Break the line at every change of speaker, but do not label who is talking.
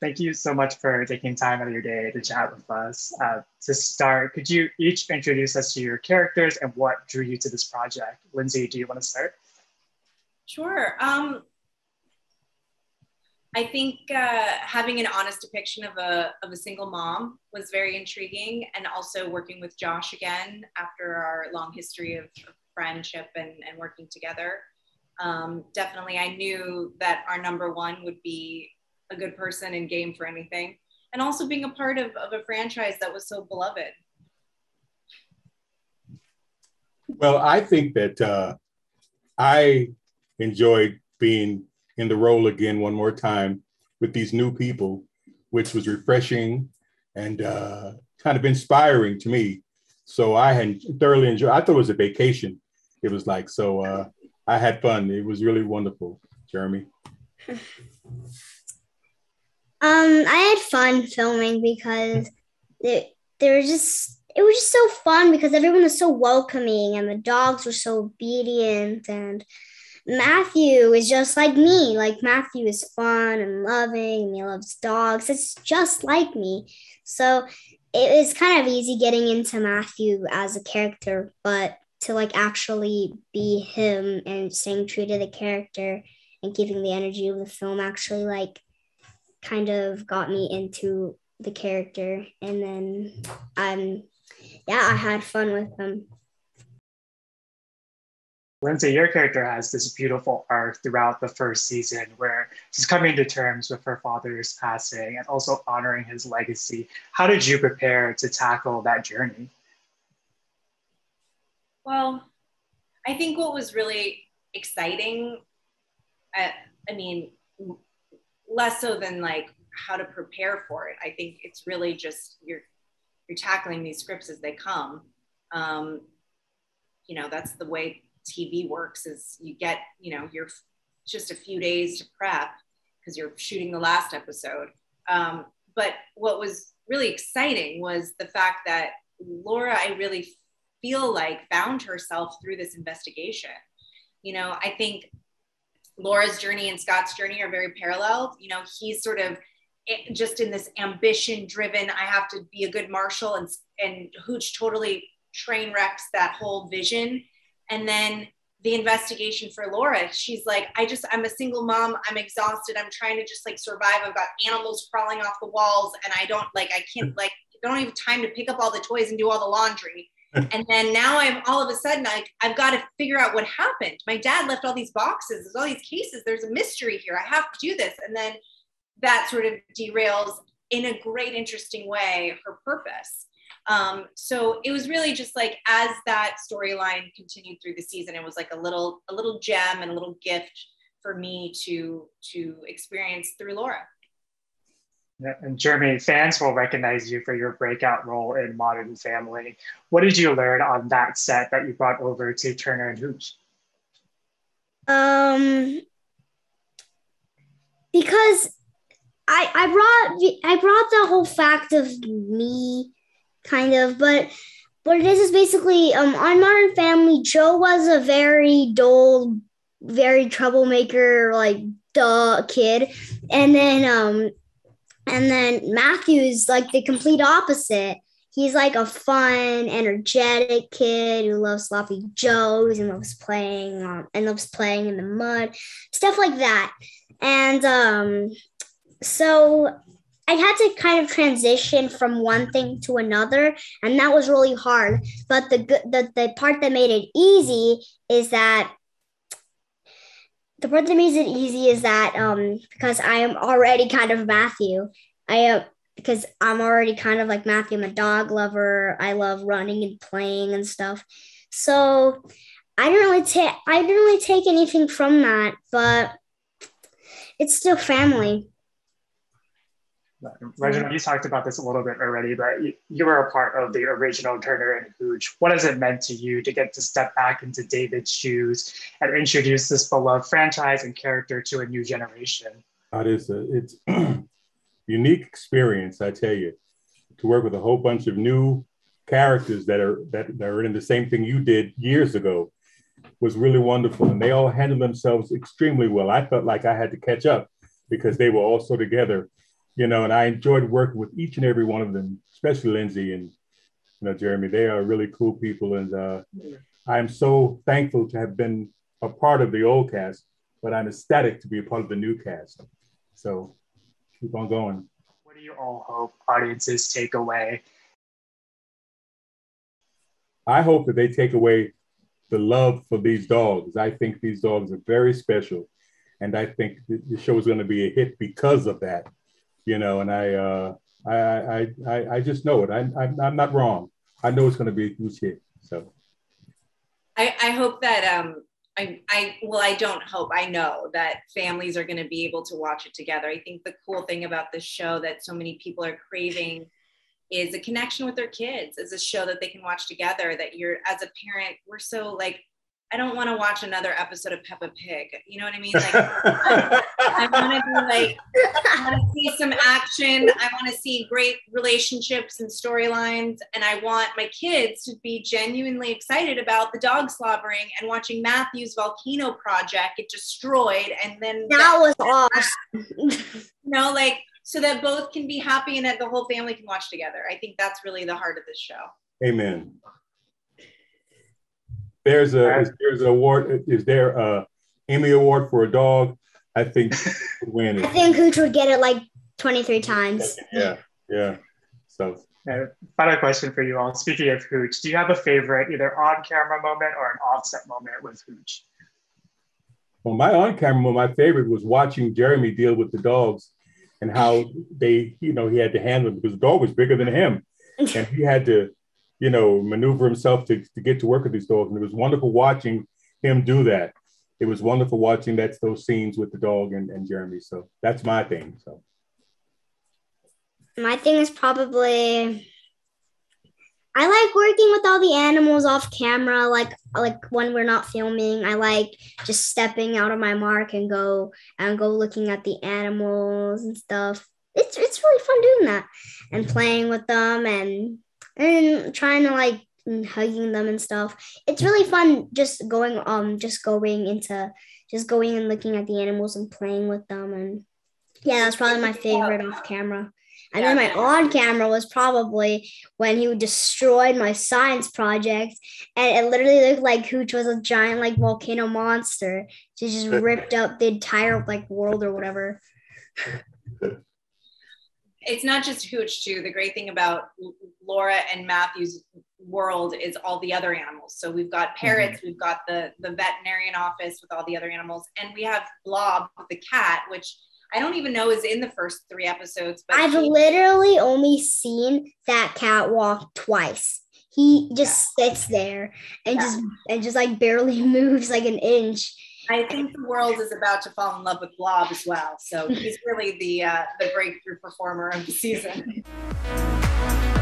thank you so much for taking time out of your day to chat with us. Uh, to start, could you each introduce us to your characters and what drew you to this project? Lyndsy, do you want to start?
Sure. Um, I think uh, having an honest depiction of a, of a single mom was very intriguing, and also working with Josh again after our long history of, friendship and, and working together. Um, definitely, I knew that our number one would be a good person and game for anything, and also being a part of, of a franchise that was so beloved.
Well, I think that uh, I enjoyed being in the role again one more time with these new people, which was refreshing and uh, kind of inspiring to me. So I had thoroughly enjoyed. I thought it was a vacation. It was like so. Uh, I had fun. It was really wonderful, Jeremy.
Um, I had fun filming because it, there was just it was just so fun because everyone was so welcoming and the dogs were so obedient and Matthew is just like me. Like Matthew is fun and loving and he loves dogs. It's just like me. So it was kind of easy getting into Matthew as a character, but to like actually be him and staying true to the character and keeping the energy of the film actually like kind of got me into the character and then um yeah i had fun with him
Lyndsy, your character has this beautiful arc throughout the first season where she's coming to terms with her father's passing and also honoring his legacy. How did you prepare to tackle that journey?
Well, I think what was really exciting, I, uh, I mean, less so than like how to prepare for it. I think it's really just you're you're tackling these scripts as they come. Um, you know, that's the way TV works is you get, you know, you're just a few days to prep because you're shooting the last episode. Um, but what was really exciting was the fact that Laura, I really feel like found herself through this investigation. You know, I think Laura's journey and Scott's journey are very parallel. You know, he's sort of eh, just in this ambition driven, I have to be a good marshal and, and Hooch totally train wrecks that whole vision and then the investigation for Laura, she's like, I just, I'm a single mom. I'm exhausted. I'm trying to just like survive. I've got animals crawling off the walls and I don't like, I can't like, don't have time to pick up all the toys and do all the laundry. And then now I'm all of a sudden like I've got to figure out what happened. My dad left all these boxes. There's all these cases. There's a mystery here. I have to do this. And then that sort of derails in a great, interesting way her purpose. Um, so it was really just like as that storyline continued through the season, it was like a little a little gem and a little gift for me to to experience through Laura.
And Jeremy, fans will recognize you for your breakout role in Modern Family. What did you learn on that set that you brought over to Turner and Hooch?
Um, because I I brought I brought the whole fact of me kind of. But what it is is basically um, on Modern Family, Joe was a very dull, very troublemaker, like duh kid, and then um, and then Matthew's like the complete opposite. He's like a fun, energetic kid who loves sloppy joes and loves playing um, and loves playing in the mud, stuff like that. And um, so I had to kind of transition from one thing to another, and that was really hard. But the the the part that made it easy is that the part that makes it easy is that um because I am already kind of Matthew, I am because I'm already kind of like Matthew. I'm a dog lover. I love running and playing and stuff. So I didn't really take I didn't really take anything from that, but it's still family.
Reginald, you talked about this a little bit already, but you, you, were a part of the original Turner and Hooch. What has it meant to you to get to step back into David's shoes and introduce this beloved franchise and character to a new generation?
That is a it's unique experience, I tell you, to work with a whole bunch of new characters that are that, that are in the same thing you did years ago was really wonderful, and they all handled themselves extremely well. I felt like I had to catch up because they were all so together you know, and I enjoyed working with each and every one of them, especially Lyndsy and you know Jeremy. They are really cool people, and uh, I'm so thankful to have been a part of the old cast, but I'm ecstatic to be a part of the new cast. So keep on going.
What do you all hope audiences take away?
I hope that they take away the love for these dogs. I think these dogs are very special. And I think the show is going to be a hit because of that, you know, and I, uh, I, I, I, I just know it. I, I'm, I'm not wrong. I know it's going to be a huge hit. So
I, I hope that um, I, I well i don't hope i know that families are going to be able to watch it together i think the cool thing about this show that so many people are craving is a connection with their kids is a show that they can watch together that you're as a parent we're so like I don't want to watch another episode of Peppa Pig. You know what I mean? Like, I, I want to be like, I want to see some action. I want to see great relationships and storylines. And I want my kids to be genuinely excited about the dog slobbering and watching Matthew's volcano project get destroyed. And then
that was awesome.
you know, like, so that both can be happy and that the whole family can watch together. I think that's really the heart of this show.
Amen there's a is there's an award. Is there a Emmy award for a dog? I think
win. I think Hooch would get it like 23 times.
Yeah, yeah. So.
Uh, final question for you all. Speaking of Hooch, do you have a favorite either on-camera moment or an offset moment with Hooch?
Well, my on-camera moment, my favorite was watching Jeremy deal with the dogs and how they, you know, he had to handle them because the dog was bigger than him, and he had to you know, maneuver himself to, to get to work with these dogs. And it was wonderful watching him do that. It was wonderful watching that those scenes with the dog and, and Jeremy. So that's my thing. So
my thing is probably I like working with all the animals off camera, like like when we're not filming. I like just stepping out of my mark and go and go looking at the animals and stuff. It's it's really fun doing that and playing with them and and trying to like hugging them and stuff. It's really fun just going um just going into just going and looking at the animals and playing with them and yeah, that's probably my favorite off camera. And then my on camera was probably when he destroyed my science project, and it literally looked like Hooch was a giant like volcano monster. She just ripped up the entire like world or whatever
it's not just Hooch too. The great thing about Laura and Matthew's world is all the other animals. So we've got parrots, mm-hmm. we've got the the veterinarian office with all the other animals, and we have Blob the cat, which I don't even know is in the first three episodes.
But I've he, literally only seen that cat walk twice. He just yeah. sits there and yeah. just and just like barely moves like an inch
I think the world is about to fall in love with Blob as well. So he's really the uh, the breakthrough performer of the season.